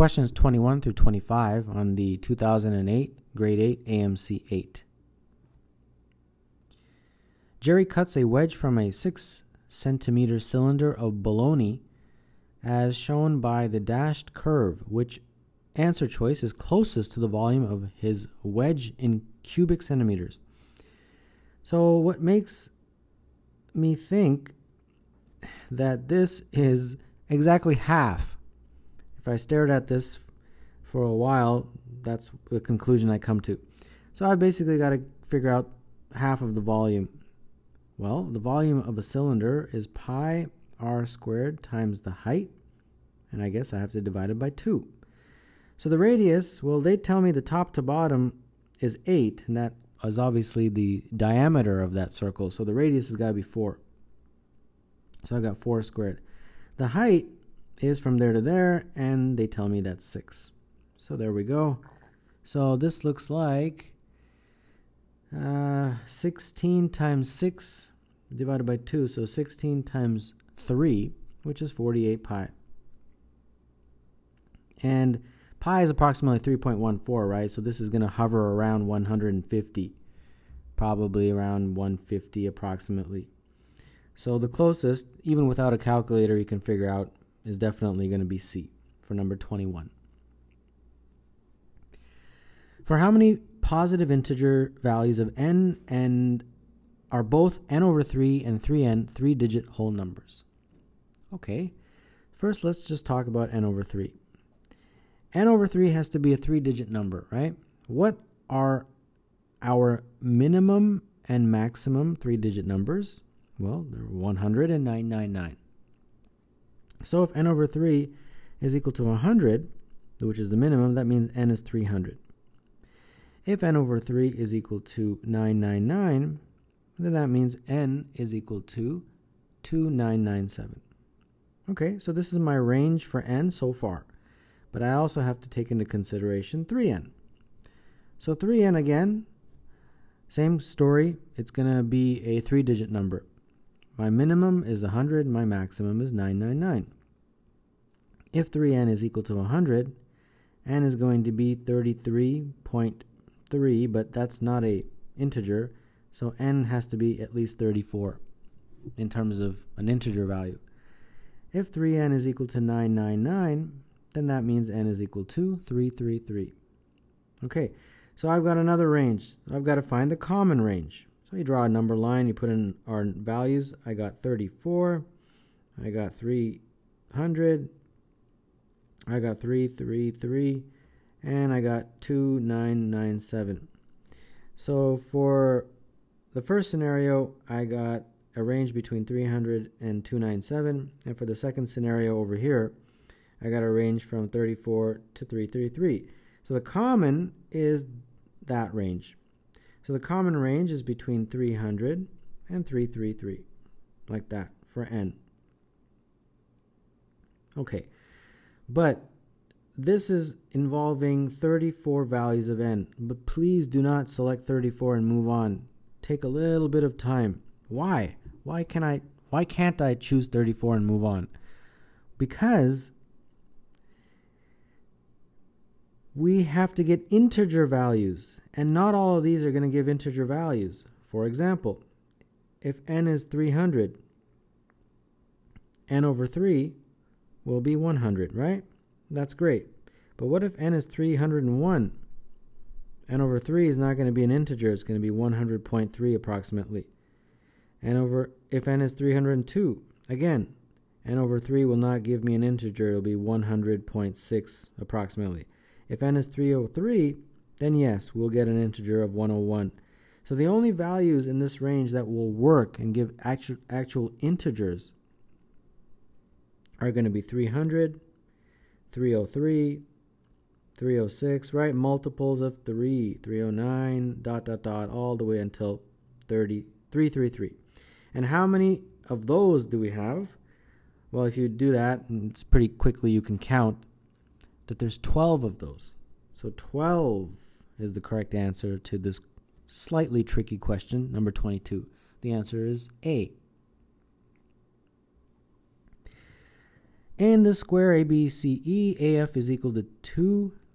questions 21 through 25 on the 2008 Grade 8 AMC 8. Jerry cuts a wedge from a 6 centimeter cylinder of bologna as shown by the dashed curve, which answer choice is closest to the volume of his wedge in cubic centimeters. So, what makes me think that this is exactly half? If I stared at this for a while, that's the conclusion I come to. So, I've basically got to figure out half of the volume. Well, the volume of a cylinder is pi r squared times the height, and I guess I have to divide it by 2. So the radius, well, they tell me the top to bottom is 8, and that is obviously the diameter of that circle. So the radius has got to be 4. So I've got 4 squared. The height is from there to there, and they tell me that's 6. So there we go. So this looks like uh, 16 times 6 divided by 2. So 16 times 3, which is 48 pi. And pi is approximately 3.14, right? So this is going to hover around 150, probably around 150 approximately. So the closest, even without a calculator, you can figure out is definitely going to be C for number 21. For how many positive integer values of n and are both n over 3 and 3n three digit whole numbers? Okay, first let's just talk about n over 3 n over 3 has to be a three digit number, right? What are our minimum and maximum three digit numbers? Well, they're 100 and 999. So if n over 3 is equal to 100, which is the minimum, that means n is 300. If n over 3 is equal to 999, then that means n is equal to 2997. Okay, so this is my range for n so far but I also have to take into consideration 3n. So 3n again, same story. It's going to be a three digit number. My minimum is 100, my maximum is 999. If 3n is equal to 100, n is going to be 33.3, but that's not a integer, so n has to be at least 34 in terms of an integer value. If 3n is equal to 999, then that means n is equal to 333. Okay, so I've got another range. I've got to find the common range. So you draw a number line, you put in our values. I got 34, I got 300, I got 333, and I got 2997. So for the first scenario, I got a range between 300 and 297. And for the second scenario over here, I got a range from 34 to 333. So the common is that range. So the common range is between 300 and 333, like that for n. Okay, but this is involving 34 values of n, but please do not select 34 and move on. Take a little bit of time. Why? Why can I why can't I choose 34 and move on? Because we have to get integer values, and not all of these are going to give integer values. For example, if n is 300, n over 3 will be 100, right? That's great. But what if n is 301? n over 3 is not going to be an integer, it's going to be 100.3 approximately. And over if n is 302, again, n over 3 will not give me an integer, it'll be 100.6 approximately. If n is 303, then yes, we'll get an integer of 101. So the only values in this range that will work and give actual, actual integers are going to be 300, 303, 306, right? Multiples of 3, 309, dot, dot, dot, all the way until 30, 333. And how many of those do we have? Well, if you do that, it's pretty quickly you can count that there's 12 of those. So 12 is the correct answer to this slightly tricky question, number 22. The answer is A. In the square ABCE, AF is equal to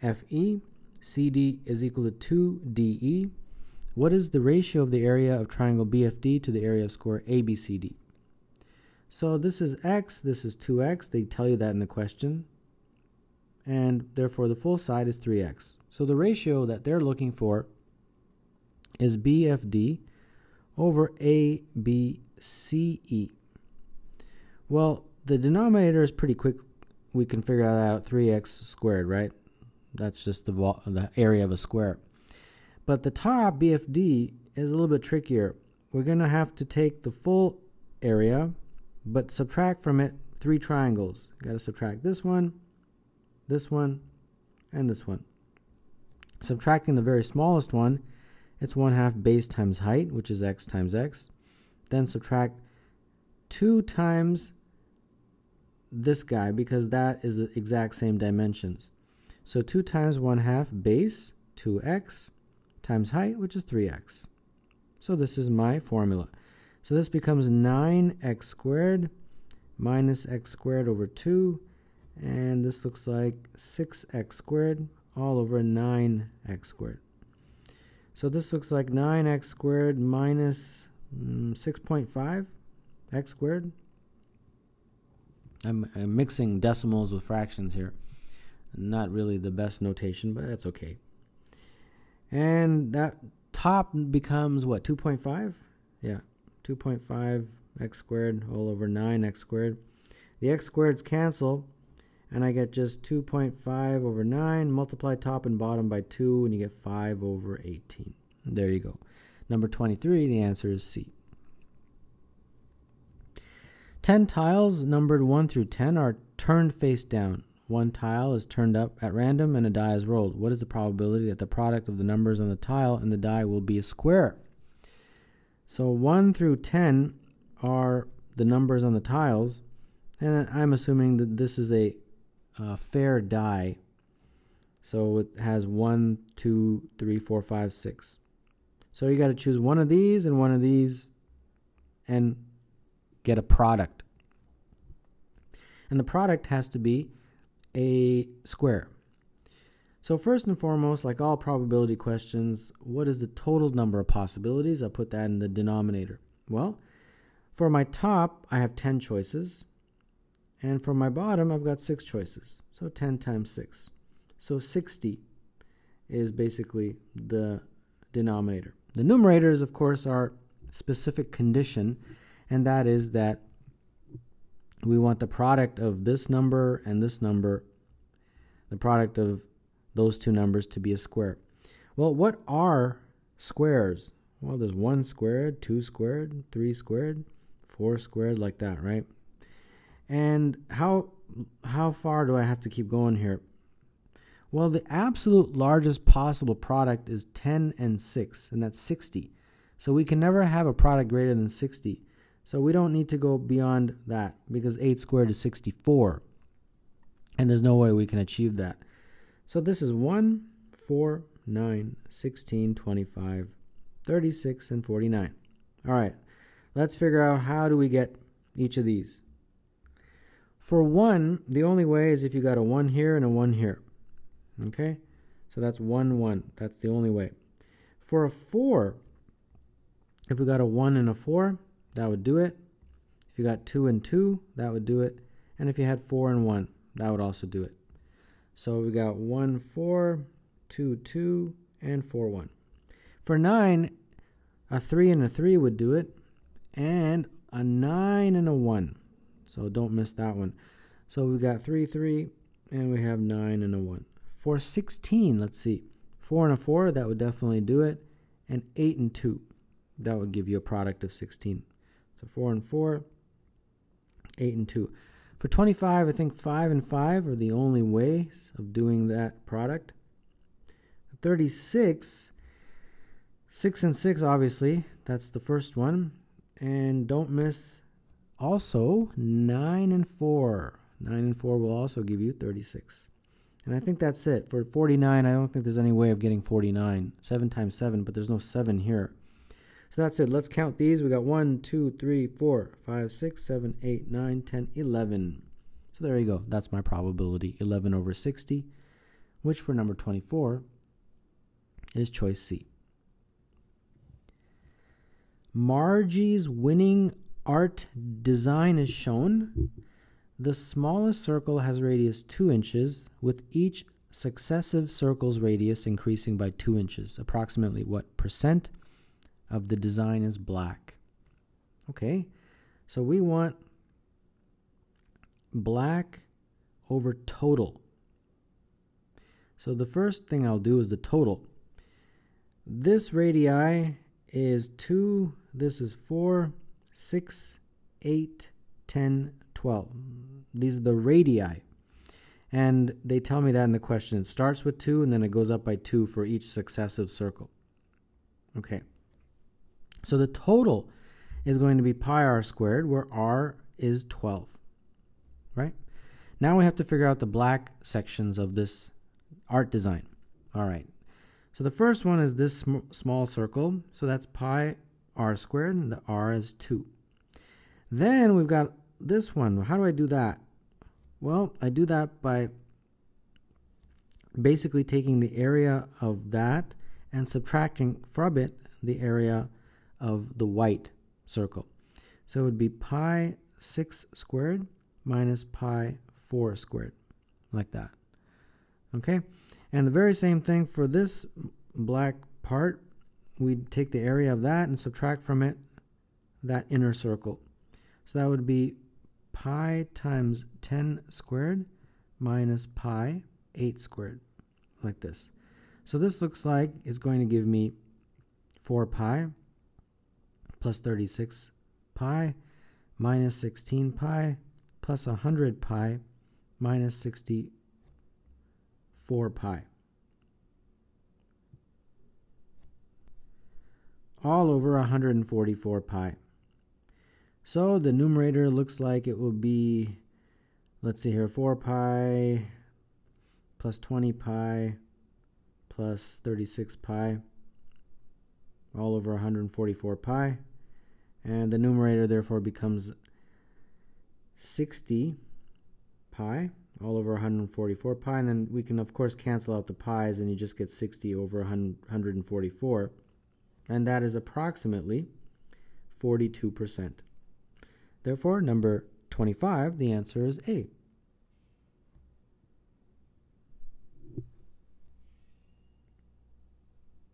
2FE, CD is equal to 2DE. What is the ratio of the area of triangle BFD to the area of square ABCD? So this is x, this is 2x. They tell you that in the question. And therefore the full side is 3x. So the ratio that they're looking for is BFD over ABCE. Well, the denominator is pretty quick. We can figure that out 3x squared, right? That's just the, the area of a square. But the top, BFD, is a little bit trickier. We're going to have to take the full area, but subtract from it three triangles. got to subtract this one, this one, and this one. Subtracting the very smallest one, it's 1 half base times height, which is x times x. Then subtract 2 times this guy, because that is the exact same dimensions. So 2 times 1 half base, 2x, times height, which is 3x. So this is my formula. So this becomes 9x squared minus x squared over 2. And this looks like 6x squared all over 9x squared. So this looks like 9x squared minus, mm, 6.5 x squared. I'm, I'm mixing decimals with fractions here. Not really the best notation, but that's okay. And that top becomes what, 2.5? Yeah, 2.5 x squared all over 9x squared. The x squareds cancel, and I get just 2.5 over 9, multiply top and bottom by 2, and you get 5 over 18. There you go. Number 23, the answer is C. 10 tiles numbered 1 through 10 are turned face down. One tile is turned up at random and a die is rolled. What is the probability that the product of the numbers on the tile and the die will be a square? So 1 through 10 are the numbers on the tiles, and I'm assuming that this is a uh, fair die. So it has one, two, three, four, five, six. So you got to choose one of these and one of these and get a product. And the product has to be a square. So first and foremost, like all probability questions, what is the total number of possibilities? I'll put that in the denominator. Well, for my top, I have 10 choices. And for my bottom, I've got six choices. So 10 times 6. So 60 is basically the denominator. The numerators, of course, are specific condition, and that is that we want the product of this number and this number, the product of those two numbers to be a square. Well, what are squares? Well, there's one squared, two squared, three squared, four squared, like that, right? And how how far do I have to keep going here? Well, the absolute largest possible product is 10 and 6, and that's 60. So we can never have a product greater than 60. So we don't need to go beyond that because 8 squared is 64. And there's no way we can achieve that. So this is 1, 4, 9, 16, 25, 36, and 49. All right, let's figure out how do we get each of these. For 1, the only way is if you got a 1 here and a 1 here. Okay, so that's 1, 1. That's the only way. For a 4, if we got a 1 and a 4, that would do it. If you got 2 and 2, that would do it. And if you had 4 and 1, that would also do it. So we got 1, 4, 2, 2, and 4, 1. For 9, a 3 and a 3 would do it, and a 9 and a 1. So don't miss that one. So we've got 3, 3, and we have 9 and a 1. For 16, let's see. 4 and a 4, that would definitely do it. And 8 and 2, that would give you a product of 16. So 4 and 4, 8 and 2. For 25, I think 5 and 5 are the only ways of doing that product. 36, 6 and 6, obviously, that's the first one. And don't miss also 9 and 4. 9 and 4 will also give you 36. And I think that's it. For 49, I don't think there's any way of getting 49. 7 times 7, but there's no 7 here. So that's it. Let's count these. We got 1, 2, 3, 4, 5, 6, 7, 8, 9, 10, 11. So there you go. That's my probability, 11 over 60, which for number 24 is choice C. Margie's winning art design is shown. The smallest circle has radius 2 inches, with each successive circle's radius increasing by 2 inches. Approximately what percent of the design is black? Okay, so we want black over total. So the first thing I'll do is the total. This radii is 2, this is 4, 6, 8, 10, 12. These are the radii. And they tell me that in the question. It starts with 2 and then it goes up by 2 for each successive circle. Okay. So the total is going to be pi r squared, where r is 12. Right? Now we have to figure out the black sections of this art design. All right. So the first one is this sm small circle. So that's pi r squared, and the r is 2. Then we've got this one. How do I do that? Well, I do that by basically taking the area of that and subtracting from it the area of the white circle. So it would be pi 6 squared minus pi 4 squared, like that. Okay? And the very same thing for this black part, we'd take the area of that and subtract from it that inner circle. So that would be pi times 10 squared minus pi 8 squared, like this. So this looks like it's going to give me 4 pi plus 36 pi minus 16 pi plus 100 pi minus 64 pi. All over 144 pi. So the numerator looks like it will be, let's see here, 4 pi plus 20 pi plus 36 pi all over 144 pi. And the numerator therefore becomes 60 pi all over 144 pi. And then we can, of course, cancel out the pi's and you just get 60 over 144. And that is approximately 42%. Therefore, number 25, the answer is A.